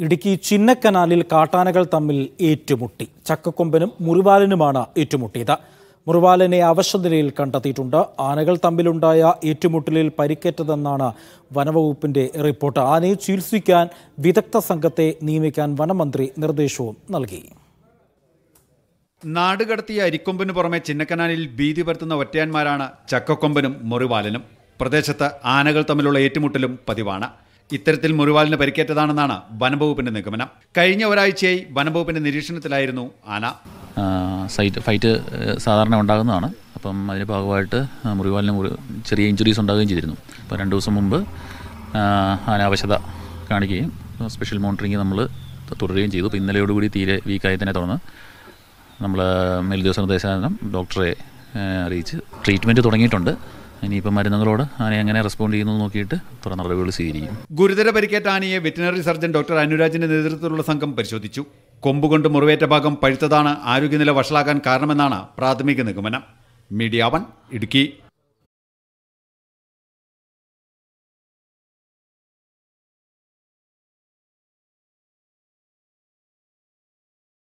ഇടുക്കി ചിന്നക്കനാലിൽ കാട്ടാനകൾ തമ്മിൽ ഏറ്റുമുട്ടി. ചക്കക്കൊമ്പനും മുറിവാലനുമാണ് ഏറ്റുമുട്ടിയത്. മുറിവാലനെ അവശനിലയിൽ കണ്ടെത്തിയിട്ടുണ്ട്. ആനകൾ തമ്മിലുണ്ടായ ഏറ്റുമുട്ടലിൽ പരിക്കേറ്റതെന്നാണ് വനവകുപ്പിന്റെ റിപ്പോർട്ട്. ആനയെ ചികിത്സിക്കാൻ വിദഗ്ധ സംഘത്തെ നിയമിക്കാൻ വനമന്ത്രി നിർദ്ദേശവും നൽകി. നാടുകടത്തിയ അരിക്കൊമ്പിന് പുറമെ ചിന്നക്കനാലിൽ ഭീതി പരത്തുന്ന ഒറ്റയാന്മാരാണ് ചക്കക്കൊമ്പനും മുറിവാലനും. പ്രദേശത്ത് ആനകൾ തമ്മിലുള്ള ഏറ്റുമുട്ടലും പതിവാണ്. ഇത്തരത്തിൽ മുറിവാലിന് പരിക്കേറ്റതാണെന്നാണ് വനംവകുപ്പിന്റെ നിഗമനം. കഴിഞ്ഞ ഒരാഴ്ചയായി വനംവകുപ്പിന്റെ നിരീക്ഷണത്തിലായിരുന്നു ആന. സൈറ്റ് ഫൈറ്റ് സാധാരണ ഉണ്ടാകുന്നതാണ്. അപ്പം അതിന്റെ ഭാഗമായിട്ട് മുറിവാലിന് മുറി ചെറിയ ഇഞ്ചുറീസ് ഉണ്ടാകുകയും ചെയ്തിരുന്നു. അപ്പോൾ രണ്ട് ദിവസം മുമ്പ് അനാവശ്യത കാണിക്കുകയും സ്പെഷ്യൽ മോണിറ്ററിങ് നമ്മൾ തുടരുകയും ചെയ്തു. അപ്പോൾ ഇന്നലെയോടുകൂടി തീരെ വീക്കായി തന്നെ തുടർന്ന് നമ്മൾ മേൽദിവസ നിർദ്ദേശാനം ഡോക്ടറെ അറിയിച്ച് ട്രീറ്റ്മെന്റ് തുടങ്ങിയിട്ടുണ്ട്. ഇനിയിപ്പം മരുന്നുകളോട് ആനയെ എങ്ങനെ റെസ്പോണ്ട് ചെയ്യുന്നു നോക്കിയിട്ട് തുടർ നടപടികൾ സ്വീകരിക്കും. ഗുരുതര പരിക്കേറ്റ ആനയെ വെറ്റിനറി സർജൻ ഡോക്ടർ അനുരാജിന്റെ നേതൃത്വത്തിലുള്ള സംഘം പരിശോധിച്ചു. കൊമ്പുകൊണ്ട് മുറിവേറ്റ ഭാഗം പഴുത്തതാണ്. ആരോഗ്യനില വഷളാകാൻ കാരണമെന്നാണ് പ്രാഥമിക നിഗമനം. Media one Idukki.